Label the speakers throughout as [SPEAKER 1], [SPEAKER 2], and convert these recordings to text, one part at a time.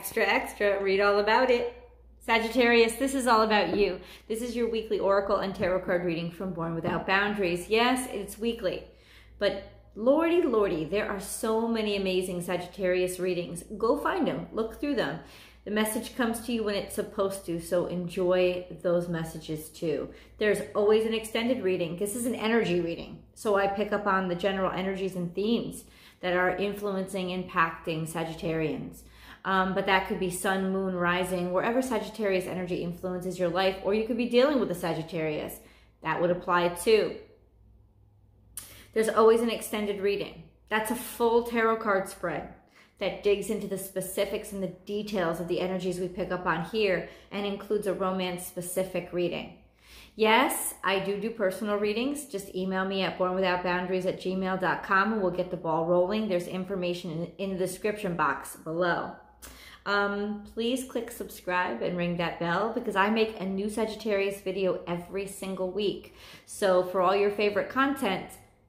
[SPEAKER 1] Extra, extra, read all about it. Sagittarius, this is all about you. This is your weekly oracle and tarot card reading from Born Without Boundaries. Yes, it's weekly, but lordy, lordy, there are so many amazing Sagittarius readings. Go find them, look through them. The message comes to you when it's supposed to, so enjoy those messages too. There's always an extended reading. This is an energy reading, so I pick up on the general energies and themes that are influencing, impacting Sagittarians. Um, but that could be sun, moon, rising, wherever Sagittarius energy influences your life, or you could be dealing with a Sagittarius. That would apply too. There's always an extended reading. That's a full tarot card spread that digs into the specifics and the details of the energies we pick up on here and includes a romance specific reading. Yes, I do do personal readings. Just email me at bornwithoutboundaries at gmail.com and we'll get the ball rolling. There's information in, in the description box below. Um, please click subscribe and ring that bell because I make a new Sagittarius video every single week. So for all your favorite content,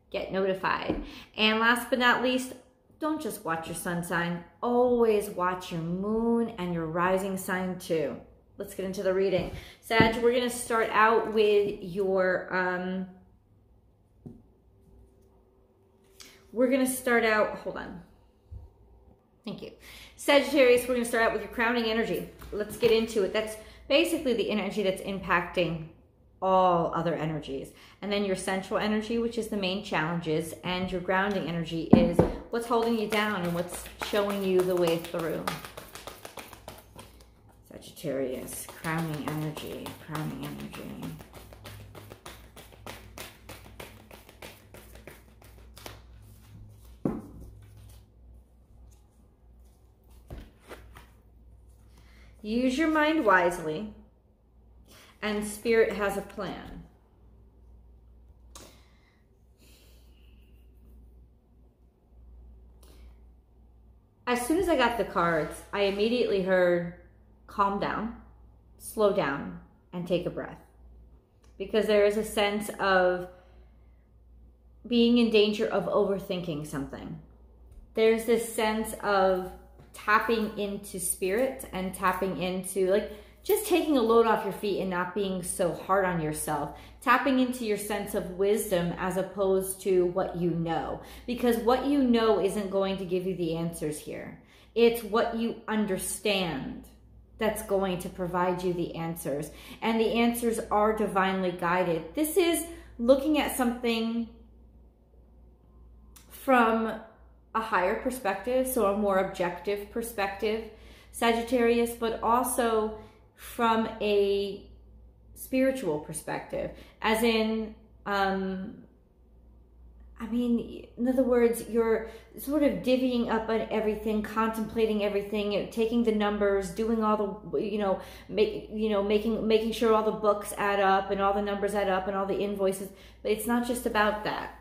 [SPEAKER 1] get notified. And last but not least, don't just watch your sun sign. Always watch your moon and your rising sign too. Let's get into the reading. Sag, we're going to start out with your... Um, we're going to start out... Hold on. Thank you. Sagittarius, we're going to start out with your crowning energy. Let's get into it. That's basically the energy that's impacting all other energies. And then your central energy, which is the main challenges, and your grounding energy is what's holding you down and what's showing you the way through. Sagittarius, crowning energy, crowning energy. Use your mind wisely, and Spirit has a plan. As soon as I got the cards, I immediately heard calm down, slow down, and take a breath. Because there is a sense of being in danger of overthinking something. There's this sense of tapping into spirit and tapping into like just taking a load off your feet and not being so hard on yourself. Tapping into your sense of wisdom as opposed to what you know. Because what you know isn't going to give you the answers here. It's what you understand that's going to provide you the answers. And the answers are divinely guided. This is looking at something from a higher perspective, so a more objective perspective, Sagittarius, but also from a spiritual perspective, as in, um, I mean, in other words, you're sort of divvying up on everything, contemplating everything, taking the numbers, doing all the, you know, make, you know, making making sure all the books add up and all the numbers add up and all the invoices. But it's not just about that.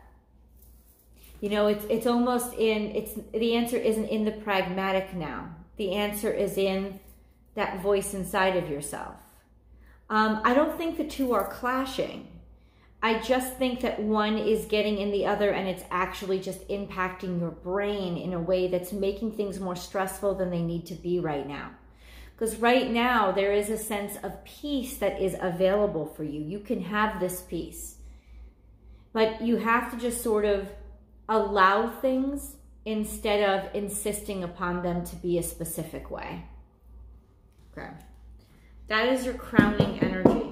[SPEAKER 1] You know, it's it's almost in it's the answer isn't in the pragmatic now. The answer is in that voice inside of yourself. Um, I don't think the two are clashing. I just think that one is getting in the other and it's actually just impacting your brain in a way that's making things more stressful than they need to be right now. Because right now, there is a sense of peace that is available for you. You can have this peace. But you have to just sort of allow things instead of insisting upon them to be a specific way. Okay. That is your crowning energy.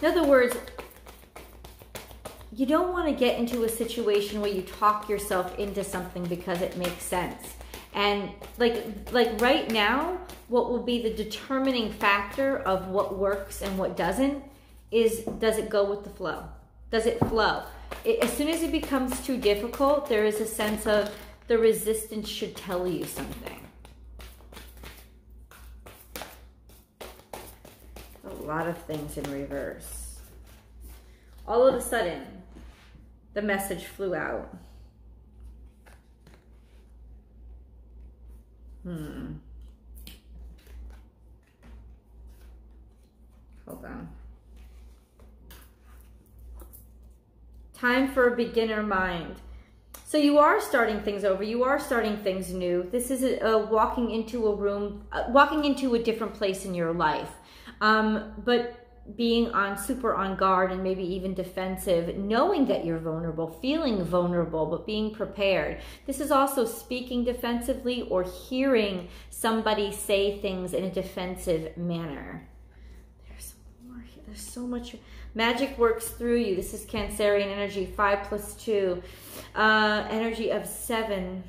[SPEAKER 1] In other words, you don't want to get into a situation where you talk yourself into something because it makes sense. And like like right now, what will be the determining factor of what works and what doesn't is does it go with the flow? Does it flow? It, as soon as it becomes too difficult, there is a sense of the resistance should tell you something. A lot of things in reverse. All of a sudden, the message flew out. Hmm. Hold on. Time for a beginner mind. So you are starting things over. You are starting things new. This is a, a walking into a room, uh, walking into a different place in your life. Um, but being on super on guard and maybe even defensive, knowing that you're vulnerable, feeling vulnerable, but being prepared. This is also speaking defensively or hearing somebody say things in a defensive manner. There's so much. Magic works through you. This is Cancerian energy, five plus two, uh, energy of seven.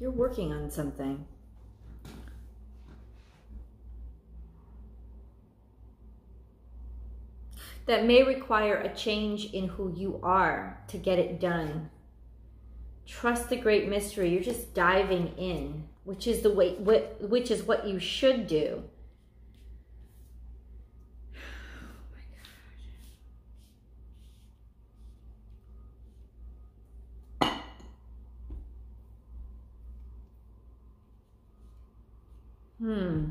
[SPEAKER 1] You're working on something. That may require a change in who you are to get it done. Trust the great mystery. You're just diving in, which is the way, which is what you should do. Hmm.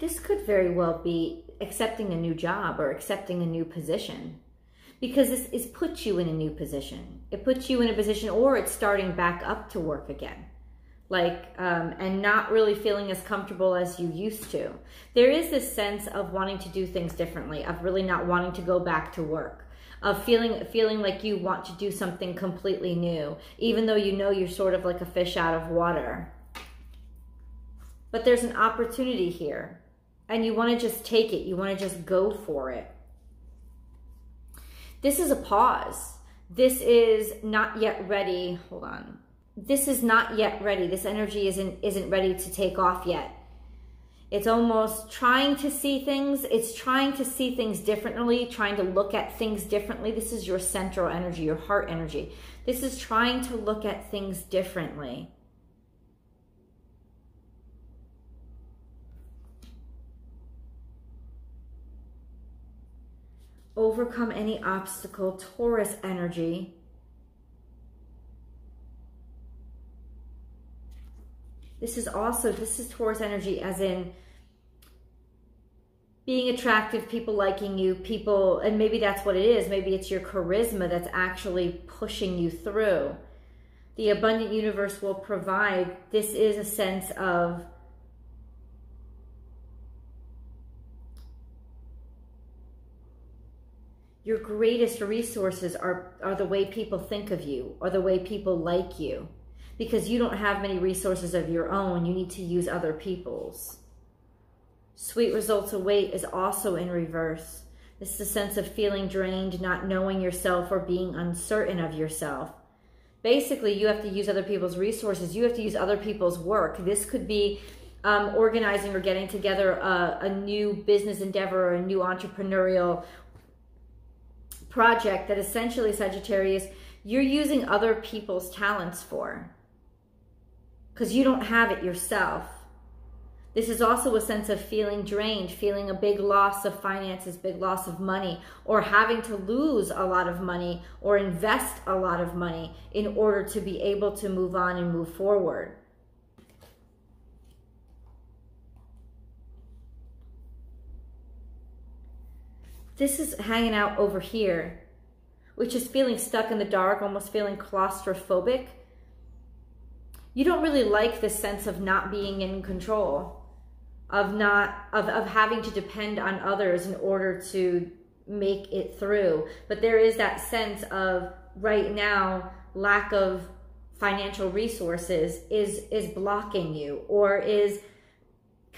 [SPEAKER 1] This could very well be accepting a new job or accepting a new position because this is puts you in a new position. It puts you in a position or it's starting back up to work again. Like, um, and not really feeling as comfortable as you used to. There is this sense of wanting to do things differently, of really not wanting to go back to work of feeling feeling like you want to do something completely new even though you know you're sort of like a fish out of water but there's an opportunity here and you want to just take it. You want to just go for it. This is a pause. This is not yet ready. Hold on. This is not yet ready. This energy isn't isn't ready to take off yet. It's almost trying to see things. It's trying to see things differently, trying to look at things differently. This is your central energy, your heart energy. This is trying to look at things differently. Overcome any obstacle, Taurus energy. This is also, this is Taurus energy as in being attractive, people liking you, people, and maybe that's what it is. Maybe it's your charisma that's actually pushing you through. The abundant universe will provide. This is a sense of your greatest resources are, are the way people think of you or the way people like you. Because you don't have many resources of your own, you need to use other people's. Sweet results await is also in reverse. This is a sense of feeling drained, not knowing yourself, or being uncertain of yourself. Basically, you have to use other people's resources. You have to use other people's work. This could be um, organizing or getting together a, a, new business endeavor or a new entrepreneurial project that essentially, Sagittarius, you're using other people's talents for because you don't have it yourself. This is also a sense of feeling drained, feeling a big loss of finances, big loss of money, or having to lose a lot of money or invest a lot of money in order to be able to move on and move forward. This is hanging out over here, which is feeling stuck in the dark, almost feeling claustrophobic. You don't really like the sense of not being in control, of not of, of having to depend on others in order to make it through. But there is that sense of right now lack of financial resources is is blocking you or is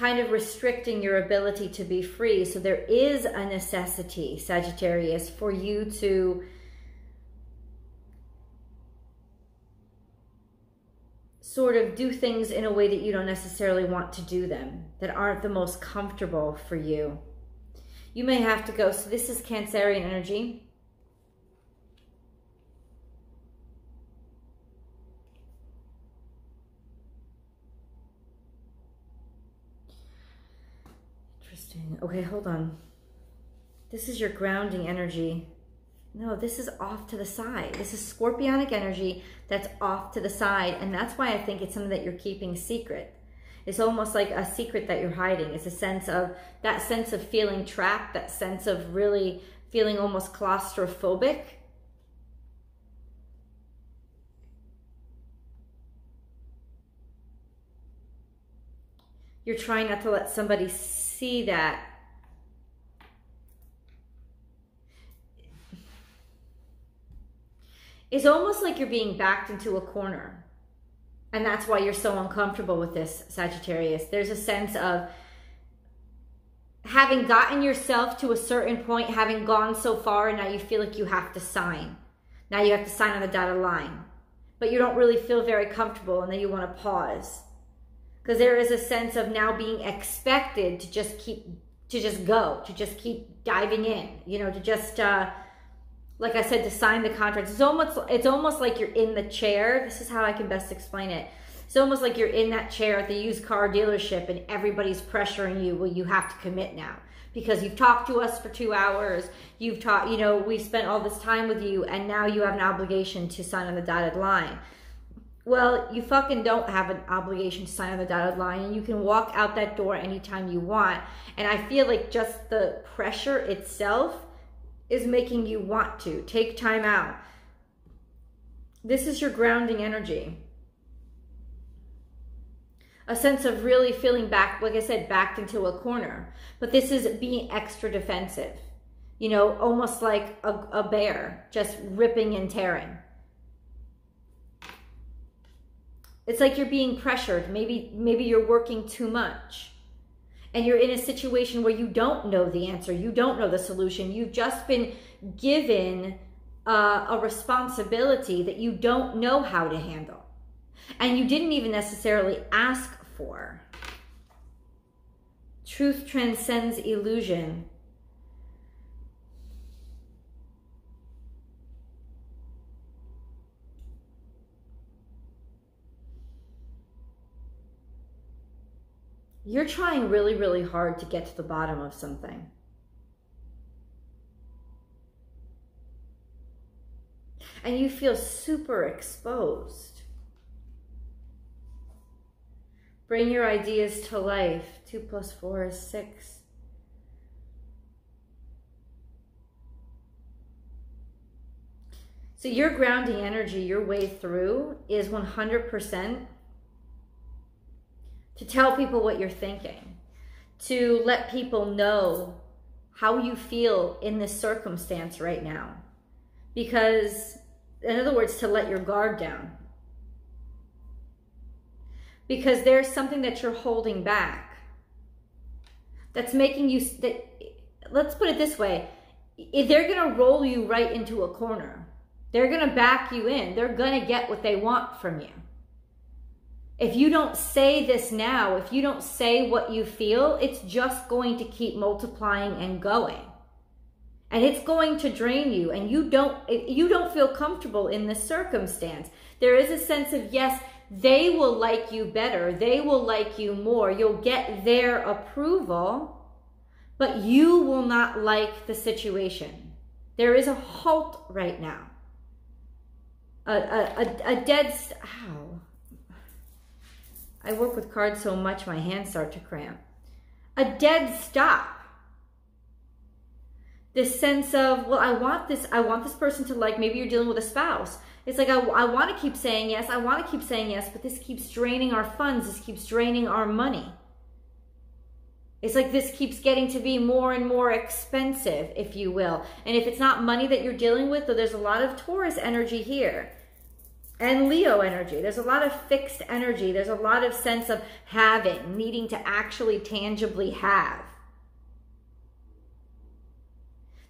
[SPEAKER 1] kind of restricting your ability to be free. So there is a necessity, Sagittarius, for you to sort of do things in a way that you don't necessarily want to do them, that aren't the most comfortable for you. You may have to go, so this is Cancerian energy. Okay, hold on. This is your grounding energy. No, this is off to the side. This is scorpionic energy that's off to the side. And that's why I think it's something that you're keeping secret. It's almost like a secret that you're hiding. It's a sense of that sense of feeling trapped, that sense of really feeling almost claustrophobic. You're trying not to let somebody see that it's almost like you're being backed into a corner. And that's why you're so uncomfortable with this, Sagittarius. There's a sense of having gotten yourself to a certain point, having gone so far, and now you feel like you have to sign. Now you have to sign on the dotted line. But you don't really feel very comfortable, and then you want to pause. Because there is a sense of now being expected to just keep, to just go, to just keep diving in, you know, to just, uh, like I said, to sign the contract. It's almost it's almost like you're in the chair. This is how I can best explain it. It's almost like you're in that chair at the used car dealership and everybody's pressuring you. Well, you have to commit now because you've talked to us for two hours. You've taught, you know, we've spent all this time with you and now you have an obligation to sign on the dotted line. Well, you fucking don't have an obligation to sign on the dotted line you can walk out that door anytime you want. And I feel like just the pressure itself is making you want to. Take time out. This is your grounding energy. A sense of really feeling back, like I said, backed into a corner. But this is being extra defensive. You know, almost like a, a bear, just ripping and tearing. It's like you're being pressured. Maybe, maybe you're working too much and you're in a situation where you don't know the answer, you don't know the solution, you've just been given uh, a responsibility that you don't know how to handle, and you didn't even necessarily ask for. Truth transcends illusion. You're trying really, really hard to get to the bottom of something. And you feel super exposed. Bring your ideas to life. Two plus four is six. So your grounding energy, your way through is 100% to tell people what you're thinking, to let people know how you feel in this circumstance right now. Because, in other words, to let your guard down. Because there's something that you're holding back that's making you, that, let's put it this way, if they're going to roll you right into a corner. They're going to back you in. They're going to get what they want from you. If you don't say this now, if you don't say what you feel, it's just going to keep multiplying and going. And it's going to drain you and you don't you don't feel comfortable in this circumstance. There is a sense of yes, they will like you better. They will like you more. You'll get their approval, but you will not like the situation. There is a halt right now. A, a, a, a dead, ow, I work with cards so much my hands start to cramp. A dead stop. This sense of, well, I want this, I want this person to like, maybe you're dealing with a spouse. It's like, I, I want to keep saying yes, I want to keep saying yes, but this keeps draining our funds, this keeps draining our money. It's like this keeps getting to be more and more expensive, if you will. And if it's not money that you're dealing with, though there's a lot of Taurus energy here and Leo energy. There's a lot of fixed energy. There's a lot of sense of having, needing to actually tangibly have.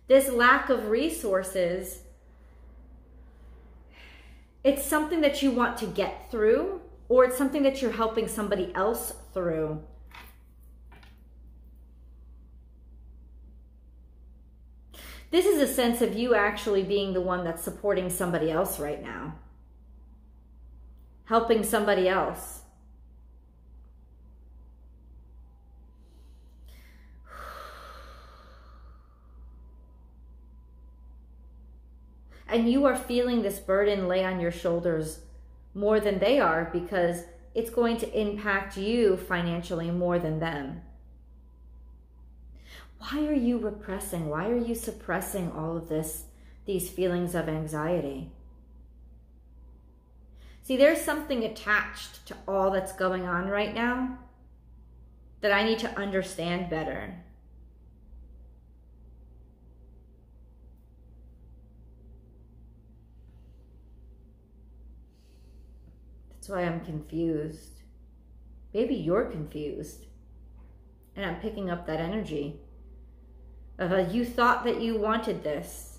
[SPEAKER 1] This lack of resources, it's something that you want to get through, or it's something that you're helping somebody else through. This is a sense of you actually being the one that's supporting somebody else right now. Helping somebody else. And you are feeling this burden lay on your shoulders more than they are because it's going to impact you financially more than them. Why are you repressing? Why are you suppressing all of this, these feelings of anxiety? See, there's something attached to all that's going on right now that I need to understand better. That's why I'm confused. Maybe you're confused. And I'm picking up that energy. Uh, you thought that you wanted this,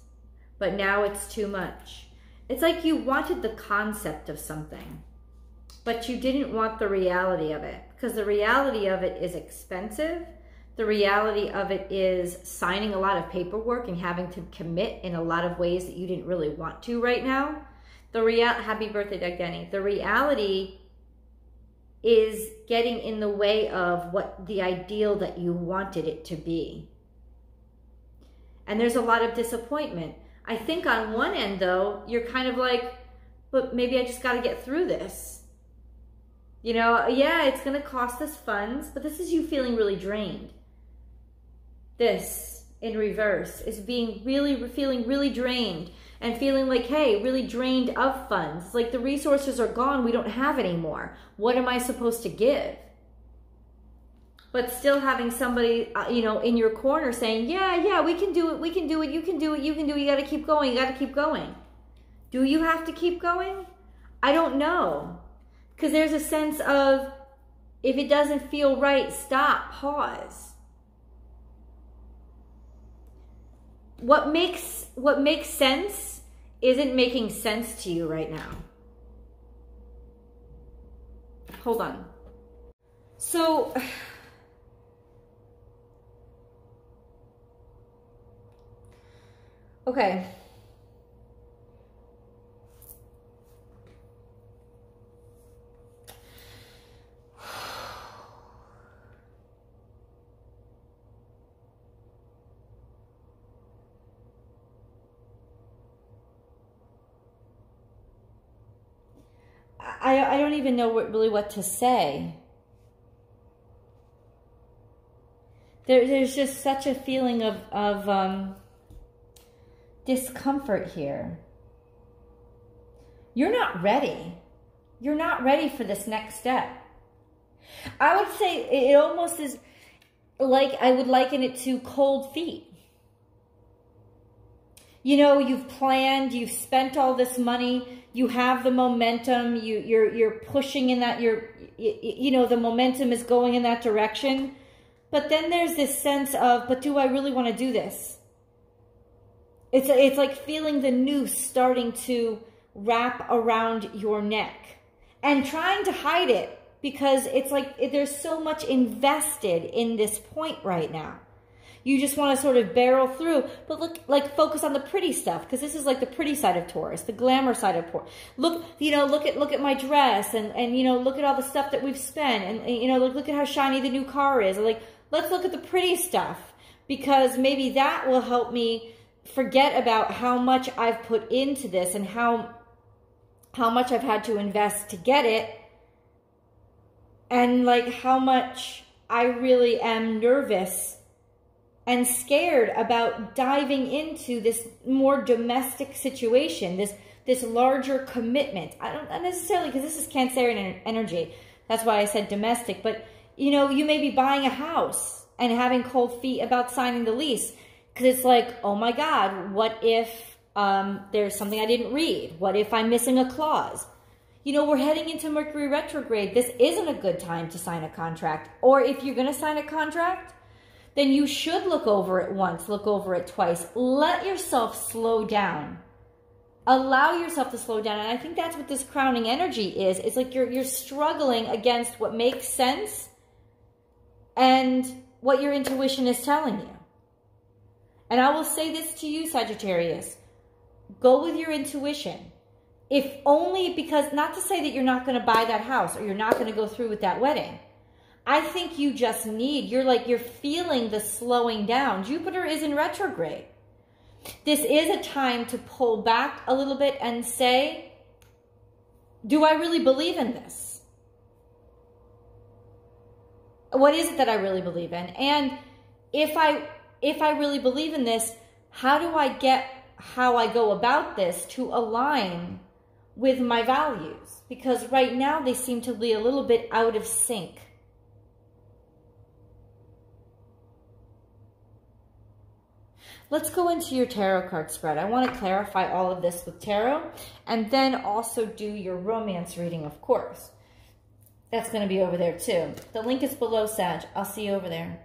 [SPEAKER 1] but now it's too much. It's like you wanted the concept of something, but you didn't want the reality of it because the reality of it is expensive. The reality of it is signing a lot of paperwork and having to commit in a lot of ways that you didn't really want to right now. The real happy birthday, Doug Denny. The reality is getting in the way of what the ideal that you wanted it to be. And there's a lot of disappointment. I think on one end, though, you're kind of like, but maybe I just got to get through this. You know, yeah, it's going to cost us funds, but this is you feeling really drained. This in reverse is being really, feeling really drained and feeling like, hey, really drained of funds. like the resources are gone, we don't have anymore. What am I supposed to give? But still having somebody, uh, you know, in your corner saying, yeah, yeah, we can do it, we can do it, you can do it, you can do it, you got to keep going, you got to keep going. Do you have to keep going? I don't know. Because there's a sense of, if it doesn't feel right, stop, pause. What makes, what makes sense isn't making sense to you right now. Hold on. So, Okay. I, I don't even know what, really what to say. There, there's just such a feeling of, of um, discomfort here. You're not ready. You're not ready for this next step. I would say it almost is like I would liken it to cold feet. You know, you've planned, you've spent all this money, you have the momentum, you, you're, you're pushing in that, you're, you, you know, the momentum is going in that direction. But then there's this sense of, but do I really want to do this? It's, it's like feeling the noose starting to wrap around your neck and trying to hide it because it's like there's so much invested in this point right now. You just want to sort of barrel through, but look, like focus on the pretty stuff because this is like the pretty side of Taurus, the glamour side of Taurus. Look, you know, look at look at my dress and and you know, look at all the stuff that we've spent and, and you know, look look at how shiny the new car is. Like, let's look at the pretty stuff because maybe that will help me forget about how much I've put into this and how how much I've had to invest to get it and like how much I really am nervous and scared about diving into this more domestic situation, this this larger commitment. I don't necessarily because this is Cancerian energy. That's why I said domestic, but you know, you may be buying a house and having cold feet about signing the lease because it's like, oh my God, what if um, there's something I didn't read? What if I'm missing a clause? You know, we're heading into Mercury retrograde. This isn't a good time to sign a contract. Or if you're going to sign a contract, then you should look over it once, look over it twice. Let yourself slow down. allow yourself to slow down. And I think that's what this crowning energy is. It's like you're you're struggling against what makes sense and what your intuition is telling you. And I will say this to you, Sagittarius. Go with your intuition. If only because, not to say that you're not going to buy that house or you're not going to go through with that wedding. I think you just need, you're like, you're feeling the slowing down. Jupiter is in retrograde. This is a time to pull back a little bit and say, do I really believe in this? What is it that I really believe in? And if I if I really believe in this, how do I get how I go about this to align with my values? Because right now they seem to be a little bit out of sync. Let's go into your tarot card spread. I want to clarify all of this with tarot and then also do your romance reading, of course. That's going to be over there too. The link is below, Sag. I'll see you over there.